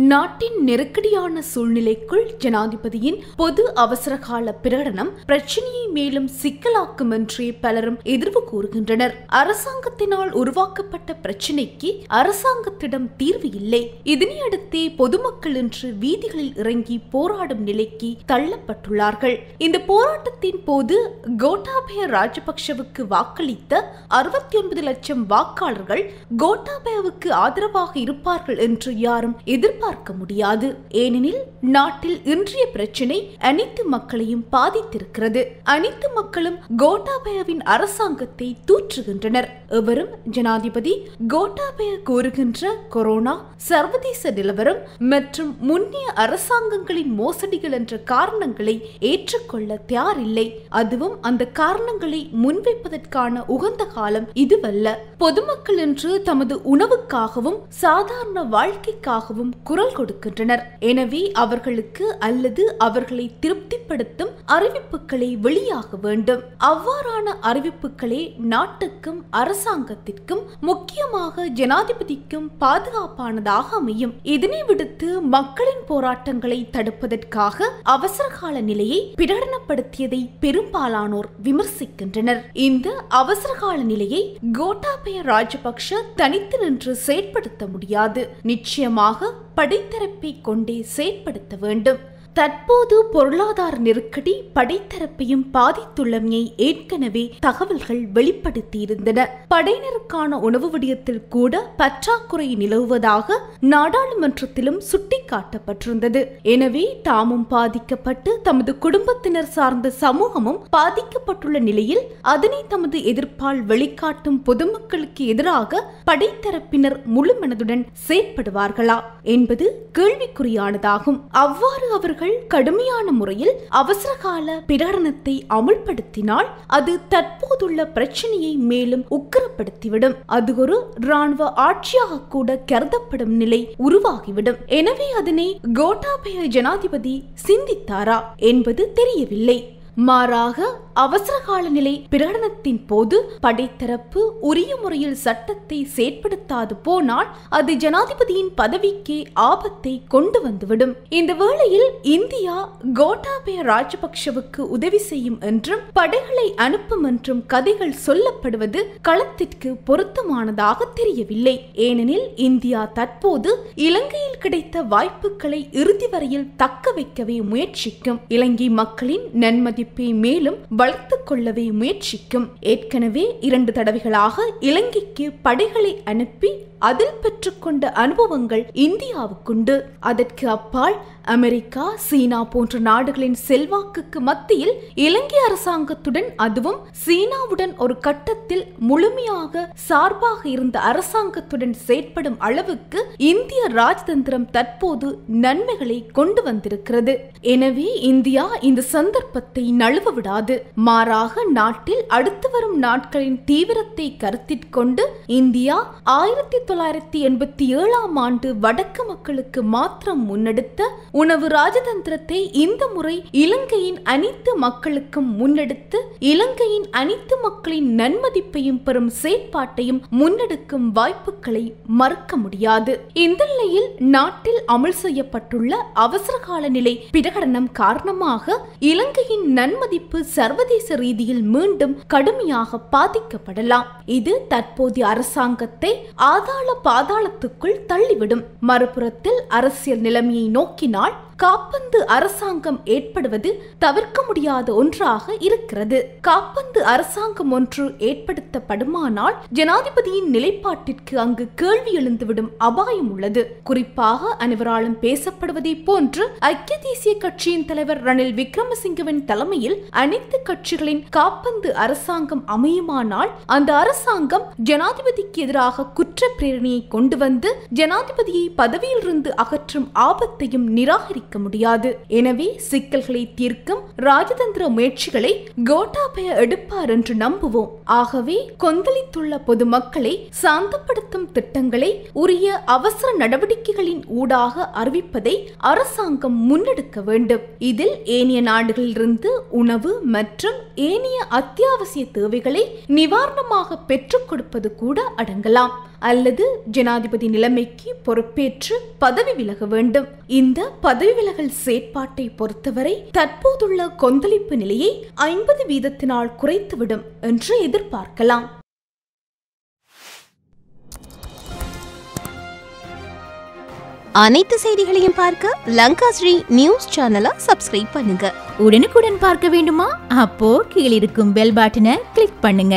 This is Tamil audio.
நாட்டின் நெருக்கடியான சூழ்நிலைக்குள் ஜனாதிபதியின் பொது அவசரகால பிரகடனம் பிரச்சினையை மேலும் சிக்கலாக்கும் என்றே பலரும் எதிர்வு கூறுகின்றனர். அரசாங்கத்தினால் உருவாக்கப்பட்ட பிரச்சினைக்கு அரசாங்கத்திடம் தீர்வு இல்லை. இதனையடுத்தே பொதுமக்கள் இன்று வீதிகளில் இறங்கி போராடும் நிலைக்கு தள்ளப்பட்டுள்ளார்கள். இந்த போராட்டத்தின் போது கோட்டாபய ராஜபக்ஷவுக்கு வாக்களித்த அறுபத்தி ஒன்பது லட்சம் வாக்காளர்கள் கோட்டாபயவுக்கு ஆதரவாக இருப்பார்கள் என்று யாரும் எதிர்பார்க்க முடியாது. ஏனெனில் நாட்டில் இன்றைய பிரச்சினை அனைத்து மக்களையும் பாதித்திருக்கிறது. அனைத்து மக்களும் கோட்டாபயவின் அரசாங்கத்தை தூற்றுகின்றனர். எவரும் ஜனாதிபதி கோட்டாபய கூறுகின்ற கொரோனா சர்வதேச நிலவரம் மற்றும் முன்னிய அரசாங்கங்களின் மோசடிகள் என்ற காரணங்களை ஏற்றுக்கொள்ள தயாரில்லை. அதுவும் அந்த காரணங்களை முன்வைப்பதற்கான உகந்த காலம் இதுவல்ல. பொதுமக்கள் இன்று தமது உணவுக்காகவும் சாதாரண வாழ்க்கைக்காகவும் குரல் கொடுக்கின்றனர். எனவே அவர்களுக்கு அல்லது அவர்களை திருப்திப்படுத்தும் அறிவிப்புகளை வெளியாக வேண்டும். அவ்வாறான அறிவிப்புகளே நாட்டுக்கும் அரசாங்கத்திற்கும் முக்கியமாக ஜனாதிபதிக்கும் பாதுகாப்பானதாக அமையும். இதனை விடுத்து மக்களின் போராட்டங்களை தடுப்பதற்காக அவசரகால நிலையை பிரகடனப்படுத்தியதை பெரும்பாலானோர் விமர்சிக்கின்றனர். இந்த அவசரகால நிலையை கோட்டாபய ராஜபக்ஷ தனித்து நின்று செயற்படுத்த முடியாது. நிச்சயமாக படைத்தரப்பை கொண்டே செயற்படுத்த வேண்டும். தற்போது பொருளாதார நெருக்கடி படைத்தரப்பையும் பாதித்துள்ளமையை ஏற்கனவே தகவல்கள் வெளிப்படுத்தியிருந்தன. படையினருக்கான உணவு விடயத்தில் கூட பற்றாக்குறை நிலவுவதாக நாடாளுமன்றத்திலும் சுட்டிக்காட்டப்பட்டிருந்தது. எனவே தாமும் பாதிக்கப்பட்டு தமது குடும்பத்தினர் சார்ந்த சமூகமும் பாதிக்கப்பட்டுள்ள நிலையில் அதனை தமது எதிர்ப்பால் வெளிக்காட்டும் பொதுமக்களுக்கு எதிராக படைத்தரப்பினர் முழுமனதுடன் செயற்படுவார்களா என்பது கேள்விக்குறியானதாகும். அவ்வாறு அவர்கள் கடுமையான முறையில் அவசரகால பிரகடனத்தை அமுல்படுத்தினால் அது தற்போதுள்ள பிரச்சனையை மேலும் உக்கிரப்படுத்திவிடும். அது ஒரு ராணுவ ஆட்சியாக கூட கருதப்படும் நிலை உருவாகிவிடும். எனவே அதனை கோட்டாபய ஜனாதிபதி சிந்தித்தாரா என்பது தெரியவில்லை. மாறாக அவசரகால நிலை பிரகடனத்தின் போது படைத்தரப்பு உரிய முறையில் சட்டத்தை செயற்படுத்தாது போனால் அது ஜனாதிபதியின் பதவிக்கே ஆபத்தை கொண்டு வந்துவிடும். இந்த வேளையில் இந்தியா கோட்டாபய ராஜபக்ஷவுக்கு உதவி செய்யும் என்றும் படைகளை அனுப்பும் என்றும் கதைகள் சொல்லப்படுவது களத்திற்கு பொருத்தமானதாக தெரியவில்லை. ஏனெனில் இந்தியா தற்போது இலங்கையில் கிடைத்த வாய்ப்புகளை இறுதி வரையில் தக்க வைக்கவே முயற்சிக்கும். இலங்கை மக்களின் நன்மதிப்பை மேலும் வளர்த்துக் கொள்ளவே முயற்சிக்கும். ஏற்கனவே இரண்டு தடவைகளாக இலங்கைக்கு படைகளை அனுப்பி அதில் பெற்றுக்கொண்ட அனுபவங்கள் இந்தியாவுக்குண்டு. அதற்கு அப்பால் அமெரிக்கா சீனா போன்ற நாடுகளின் செல்வாக்குக்கு மத்தியில் இலங்கை அரசாங்கத்துடன் அதுவும் சீனாவுடன் ஒரு கட்டத்தில் முழுமையாக சார்பாக இருந்த அரசாங்கத்துடன் செயற்படும் அளவுக்கு இந்திய ராஜதந்திரம் தற்போது நன்மைகளை கொண்டு வந்திருக்கிறது. எனவே இந்தியா இந்த சந்தர்ப்பத்தை நழுவ விடாது. மாறாக நாட்டில் அடுத்து வரும் நாட்களின் தீவிரத்தை கருத்தில் கொண்டு இந்தியா ஆயிரத்தி தொள்ளாயிரத்தி எண்பத்தி ஏழாம் ஆண்டு வடக்கு மக்களுக்கு மாத்திரம் முன்னெடுத்த உணவு ராஜதந்திரத்தை இந்த முறை இலங்கையின் அனைத்து மக்களுக்கும் முன்னெடுத்து இலங்கையின் அனைத்து மக்களின் நன்மதிப்பையும் பெறும் செயற்பாட்டையும் முன்னெடுக்கும் வாய்ப்புகளை மறுக்க முடியாது. இந்த நிலையில் நாட்டில் அமல் செய்யப்பட்டுள்ள அவசரகால நிலை பிரகடனம் காரணமாக இலங்கையின் நன்மதிப்பு சர்வதேச ரீதியில் மீண்டும் கடுமையாக பாதிக்கப்படலாம். இது தற்போதைய அரசாங்கத்தை ஆதாள பாதாளத்துக்குள் தள்ளிவிடும். மறுபுறத்தில் அரசியல் நிலைமையை நோக்கினால் காப்பந்து அரசாங்கம் ஏற்படுவது தவிர்க்க முடியாத ஒன்றாக இருக்கிறது. காப்பந்து அரசாங்கம் ஒன்று ஏற்படுத்தப்படுமானால் ஜனாதிபதியின் நிலைப்பாட்டிற்கு அங்கு கேள்வி எழுந்துவிடும் அபாயம் உள்ளது. குறிப்பாக அனைவராலும் பேசப்படுவதை போன்று ஐக்கிய தேசிய கட்சியின் தலைவர் ரணில் விக்ரமசிங்கவின் தலைமையில் அனைத்து கட்சிகளின் காப்பந்து அரசாங்கம் அமையுமானால் அந்த அரசாங்கம் ஜனாதிபதிக்கு எதிராக குற்ற பிரேரணையை கொண்டு வந்து ஜனாதிபதியை பதவியிலிருந்து அகற்றும் ஆபத்தையும் நிராகரிக்க வைக்க முடியாது. எனவே சிக்கல்களை தீர்க்கும் ராஜதந்திர முயற்சிகளை கோட்டாபய எடுப்பார் என்று நம்புவோம். ஆகவே கொந்தளித்துள்ள பொதுமக்களை சாந்தப்படுத்தும் திட்டங்களை உரிய அவசர நடவடிக்கைகளின் ஊடாக அறிவிப்பதை அரசாங்கம் முன்னெடுக்க வேண்டும். இதில் ஏனைய நாடுகளிலிருந்து உணவு மற்றும் ஏனைய அத்தியாவசிய தேவைகளை நிவாரணமாக பெற்றுக் கொடுப்பது கூட அடங்கலாம். அல்லது ஜனாதிபதி நிலைமைக்கு பொறுப்பேற்று பதவி விலக வேண்டும். இந்த பதவி விலகல் செயற்பாட்டை பொறுத்தவரை தற்போதுள்ள கொந்தளிப்பு நிலையை ஐம்பது வீதத்தினால் குறைத்துவிடும் என்று எதிர்பார்க்கலாம். அனைத்து செய்திகளையும் பார்க்க லங்கா ஸ்ரீ நியூஸ் சேனலை சப்ஸ்கிரைப் பண்ணுங்க. உடனுக்குடன் பார்க்க வேண்டுமா? அப்போ கீழிருக்கும் பெல் பட்டனை கிளிக் பண்ணுங்க.